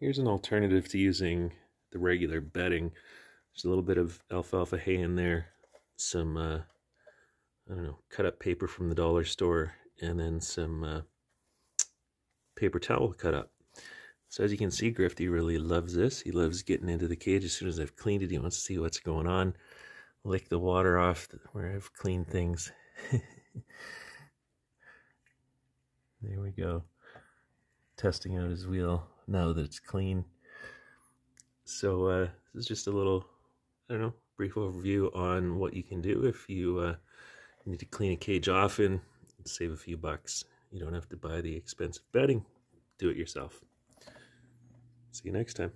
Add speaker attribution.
Speaker 1: Here's an alternative to using the regular bedding. There's a little bit of alfalfa hay in there, some, uh, I don't know, cut up paper from the dollar store, and then some uh, paper towel cut up. So as you can see, Grifty really loves this. He loves getting into the cage as soon as I've cleaned it. He wants to see what's going on. Lick the water off where I've cleaned things. there we go. Testing out his wheel now that it's clean. So uh, this is just a little, I don't know, brief overview on what you can do if you uh, need to clean a cage often, save a few bucks. You don't have to buy the expensive bedding. Do it yourself. See you next time.